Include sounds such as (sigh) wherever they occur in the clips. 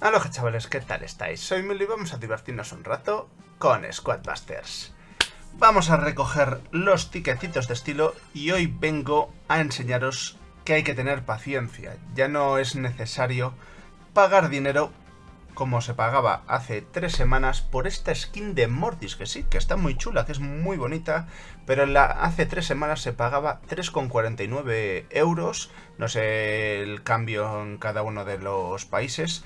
Aloha chavales, ¿qué tal estáis? Soy Milo y vamos a divertirnos un rato con Squadbusters. Vamos a recoger los ticketitos de estilo y hoy vengo a enseñaros que hay que tener paciencia. Ya no es necesario pagar dinero como se pagaba hace tres semanas por esta skin de Mortis, que sí, que está muy chula, que es muy bonita, pero hace tres semanas se pagaba 3,49 euros, no sé el cambio en cada uno de los países,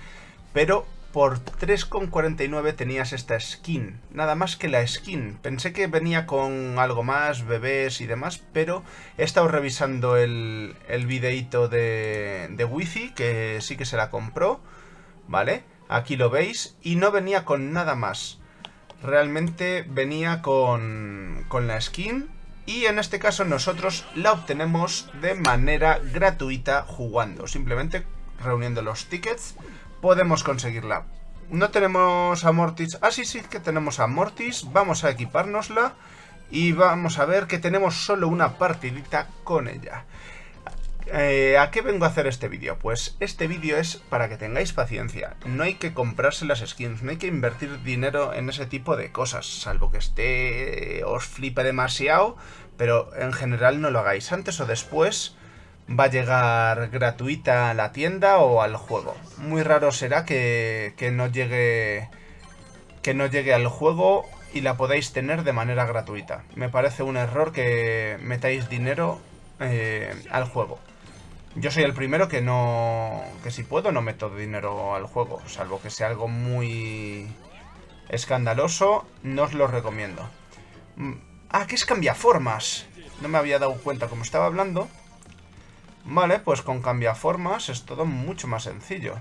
pero por 3,49 tenías esta skin. Nada más que la skin. Pensé que venía con algo más, bebés y demás, pero he estado revisando el, el videíto de, de Wifi, que sí que se la compró, ¿vale? Aquí lo veis, y no venía con nada más. Realmente venía con, con la skin, y en este caso nosotros la obtenemos de manera gratuita jugando. Simplemente reuniendo los tickets podemos conseguirla. No tenemos a Mortis. Ah, sí, sí, que tenemos a Mortis. Vamos a equipárnosla. Y vamos a ver que tenemos solo una partidita con ella. Eh, ¿A qué vengo a hacer este vídeo? Pues este vídeo es para que tengáis paciencia. No hay que comprarse las skins, no hay que invertir dinero en ese tipo de cosas. Salvo que esté... os flipe demasiado. Pero en general no lo hagáis. Antes o después va a llegar gratuita a la tienda o al juego. Muy raro será que, que, no llegue que no llegue al juego y la podáis tener de manera gratuita. Me parece un error que metáis dinero eh, al juego. Yo soy el primero que no... que si puedo no meto dinero al juego, salvo que sea algo muy escandaloso, no os lo recomiendo. Mm, ah, que es cambiaformas. No me había dado cuenta como estaba hablando. Vale, pues con cambiaformas es todo mucho más sencillo.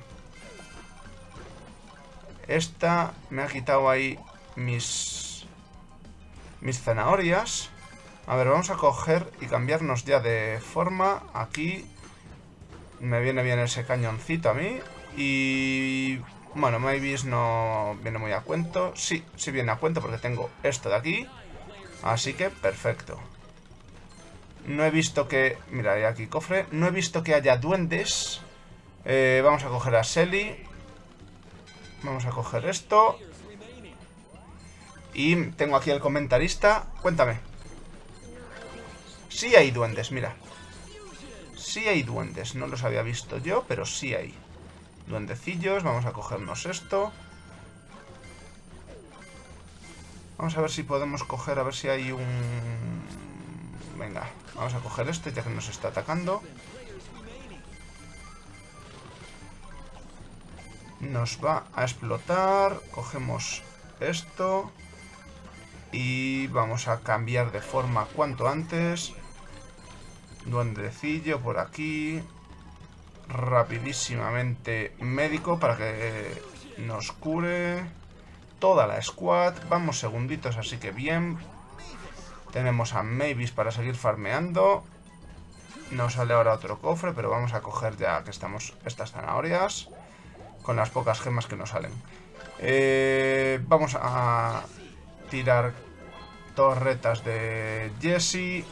Esta me ha quitado ahí mis... mis zanahorias. A ver, vamos a coger y cambiarnos ya de forma. Aquí me viene bien ese cañoncito a mí. Y... Bueno, Mavis no viene muy a cuento. Sí, sí viene a cuento porque tengo esto de aquí. Así que perfecto. No he visto que... Mira, hay aquí cofre. No he visto que haya duendes. Eh, vamos a coger a Selly. Vamos a coger esto. Y tengo aquí el comentarista. Cuéntame. Sí hay duendes, mira. Sí hay duendes. No los había visto yo, pero sí hay. Duendecillos. Vamos a cogernos esto. Vamos a ver si podemos coger, a ver si hay un... Venga, vamos a coger este ya que nos está atacando. Nos va a explotar. Cogemos esto. Y vamos a cambiar de forma cuanto antes. Duendecillo por aquí. Rapidísimamente médico para que nos cure. Toda la squad. Vamos segunditos, así que bien. Tenemos a Mavis para seguir farmeando. Nos sale ahora otro cofre, pero vamos a coger ya que estamos estas zanahorias. Con las pocas gemas que nos salen. Eh, vamos a tirar torretas de Jesse.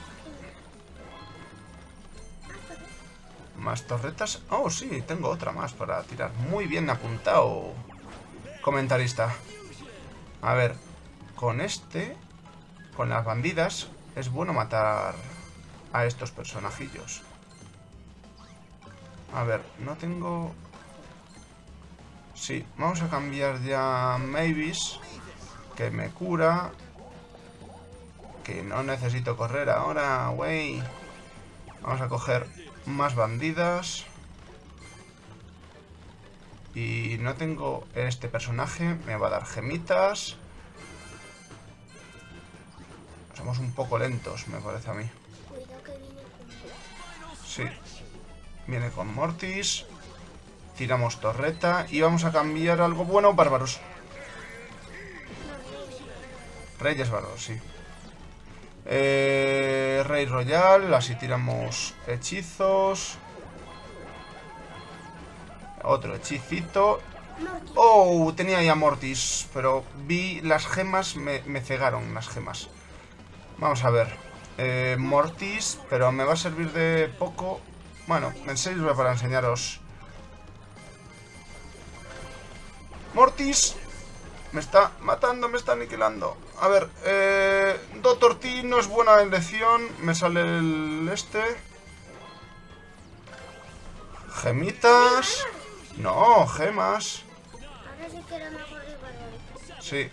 ¿Más torretas? Oh, sí, tengo otra más para tirar. Muy bien apuntado, comentarista. A ver, con este con las bandidas es bueno matar a estos personajillos. A ver, no tengo... Sí, vamos a cambiar ya Mavis, que me cura. Que no necesito correr ahora, güey. Vamos a coger más bandidas. Y no tengo este personaje, me va a dar gemitas. Somos un poco lentos, me parece a mí. Sí. Viene con Mortis. Tiramos torreta. Y vamos a cambiar algo bueno, bárbaros. Reyes bárbaros, sí. Eh, Rey Royal. Así tiramos hechizos. Otro hechicito. Oh, tenía ya Mortis. Pero vi las gemas, me, me cegaron las gemas. Vamos a ver. Eh, Mortis, pero me va a servir de poco. Bueno, me sirve para enseñaros Mortis. Me está matando, me está aniquilando. A ver, eh, Doctor T no es buena elección. Me sale el este. Gemitas. No, gemas. Ahora sí que era mejor rival. Sí.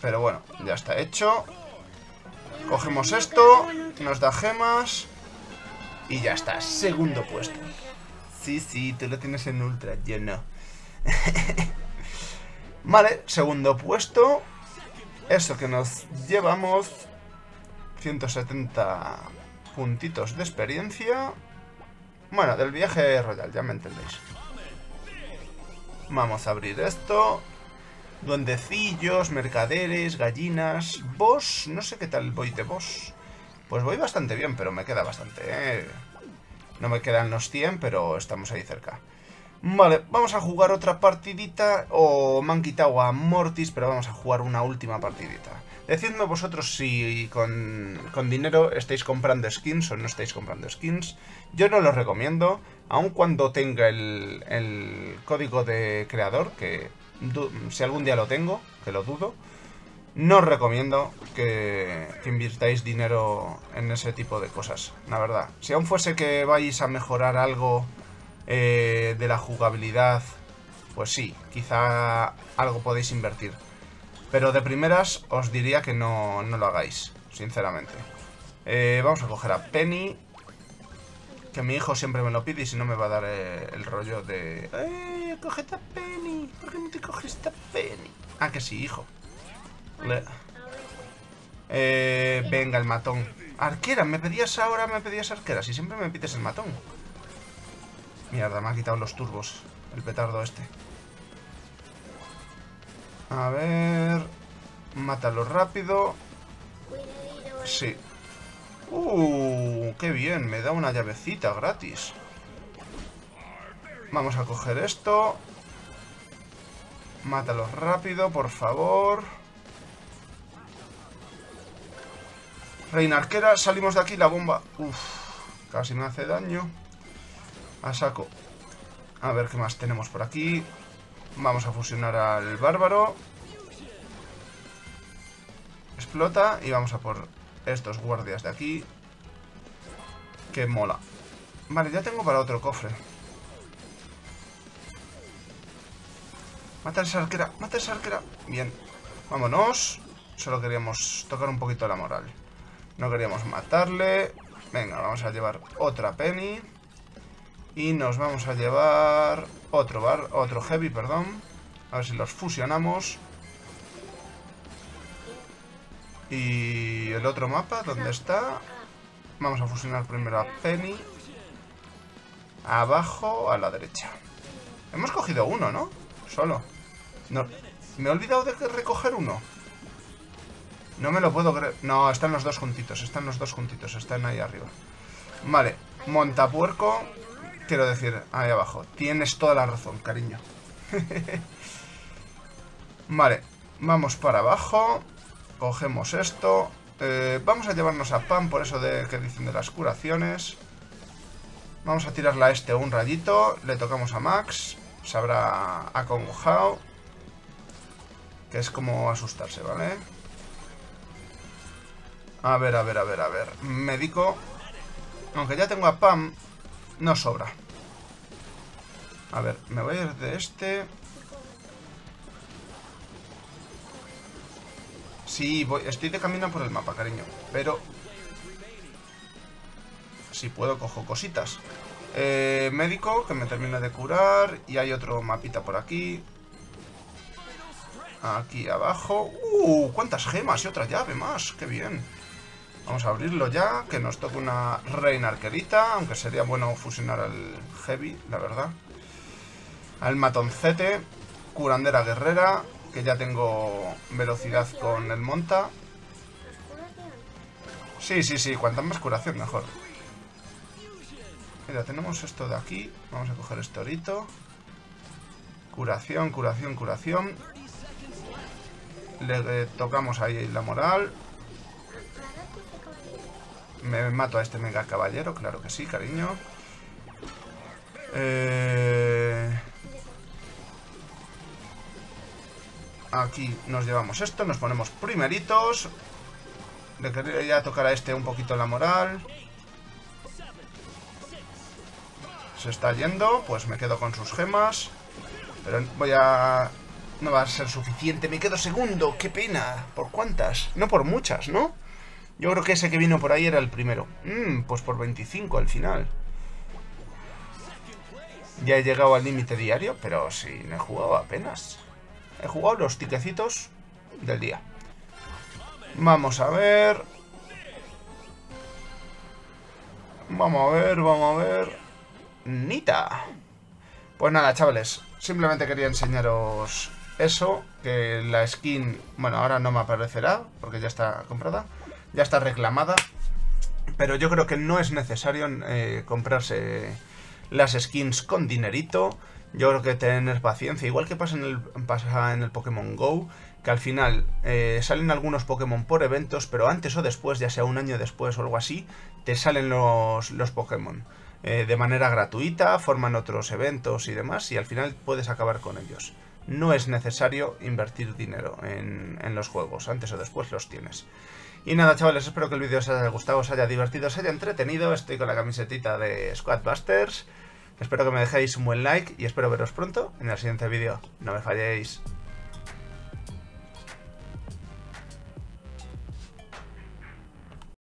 Pero bueno, ya está hecho. Cogemos esto, nos da gemas. Y ya está, segundo puesto. Sí, sí, tú lo tienes en ultra, yo no. (laughs) vale, segundo puesto. Eso que nos llevamos 170 puntitos de experiencia. Bueno, del viaje royal, ya me entendéis. Vamos a abrir esto. Duendecillos, mercaderes, gallinas, boss. No sé qué tal voy de boss. Pues voy bastante bien, pero me queda bastante, ¿eh? No me quedan los 100, pero estamos ahí cerca. Vale, vamos a jugar otra partidita. O me han quitado a Mortis, pero vamos a jugar una última partidita. Decidme vosotros si con, con dinero estáis comprando skins o no estáis comprando skins. Yo no lo recomiendo, aun cuando tenga el, el código de creador, que si algún día lo tengo, que lo dudo, no os recomiendo que, invirtáis dinero en ese tipo de cosas, la verdad. Si aún fuese que vais a mejorar algo eh, de la jugabilidad, pues sí, quizá algo podéis invertir. Pero de primeras os diría que no, no lo hagáis, sinceramente. Eh, vamos a coger a Penny. Que mi hijo siempre me lo pide y si no me va a dar eh, el rollo de... ¡Eh, cógete a Penny! ¿Por qué no te coges esta Penny? Ah, que sí, hijo. Eh, venga, el matón. Arquera, me pedías ahora, me pedías arquera. Si siempre me pides el matón. Mierda, me ha quitado los turbos. El petardo este. A ver... Mátalo rápido. Sí. Uh, qué bien. Me da una llavecita gratis. Vamos a coger esto. Mátalo rápido, por favor. Reina arquera, salimos de aquí, la bomba. Uf, casi me hace daño. A saco. A ver qué más tenemos por aquí. Vamos a fusionar al bárbaro. Explota y vamos a por estos guardias de aquí. Que mola. Vale, ya tengo para otro cofre. Mata a esa arquera, mata a arquera. Bien, vámonos. Solo queríamos tocar un poquito la moral. No queríamos matarle. Venga, vamos a llevar otra penny. Y nos vamos a llevar otro bar, otro heavy, perdón. A ver si los fusionamos. Y el otro mapa, ¿dónde está? Vamos a fusionar primero a Penny. Abajo, a la derecha. Hemos cogido uno, ¿no? Solo. No, me he olvidado de recoger uno. No me lo puedo creer. No, están los dos juntitos. Están los dos juntitos. Están ahí arriba. Vale. Montapuerco. Quiero decir, ahí abajo. Tienes toda la razón, cariño. (laughs) vale. Vamos para abajo. Cogemos esto. Eh, vamos a llevarnos a Pam por eso de que dicen de las curaciones. Vamos a tirarle a este un rayito. Le tocamos a Max. Se habrá acongojado. Que es como asustarse, ¿vale? A ver, a ver, a ver, a ver. Médico. Aunque ya tengo a Pam, no sobra. A ver, me voy a ir de este. Sí, voy, estoy de camino por el mapa, cariño. Pero... Si puedo, cojo cositas. Eh, médico, que me termine de curar. Y hay otro mapita por aquí. Aquí abajo. ¡Uh! ¿Cuántas gemas y otra llave más? ¡Qué bien! Vamos a abrirlo ya, que nos toque una reina arquerita, aunque sería bueno fusionar al heavy, la verdad. Al matoncete, curandera guerrera, que ya tengo velocidad con el monta. Sí, sí, sí, cuanta más curación mejor. Mira, tenemos esto de aquí, vamos a coger este orito. Curación, curación, curación. Le tocamos ahí la moral. Me mato a este mega caballero, claro que sí, cariño. Eh... Aquí nos llevamos esto, nos ponemos primeritos. Le quería tocar a este un poquito la moral. Se está yendo, pues me quedo con sus gemas. Pero voy a... No va a ser suficiente, me quedo segundo, qué pena. ¿Por cuántas? No por muchas, ¿no? Yo creo que ese que vino por ahí era el primero. Mmm, pues por 25 al final. Ya he llegado al límite diario, pero sí, no he jugado apenas. He jugado los tiquecitos del día. Vamos a ver. Vamos a ver, vamos a ver. Nita. Pues nada, chavales. Simplemente quería enseñaros eso. Que la skin, bueno, ahora no me aparecerá porque ya está comprada. Ya está reclamada. Pero yo creo que no es necesario eh, comprarse las skins con dinerito. Yo creo que tener paciencia, igual que pasa en el, pasa en el Pokémon GO, que al final eh, salen algunos Pokémon por eventos, pero antes o después, ya sea un año después o algo así, te salen los, los Pokémon eh, de manera gratuita, forman otros eventos y demás, y al final puedes acabar con ellos. No es necesario invertir dinero en, en los juegos, antes o después los tienes. Y nada, chavales, espero que el vídeo os haya gustado, os haya divertido, os haya entretenido. Estoy con la camisetita de Squadbusters. Espero que me dejéis un buen like y espero veros pronto en el siguiente vídeo. No me falléis.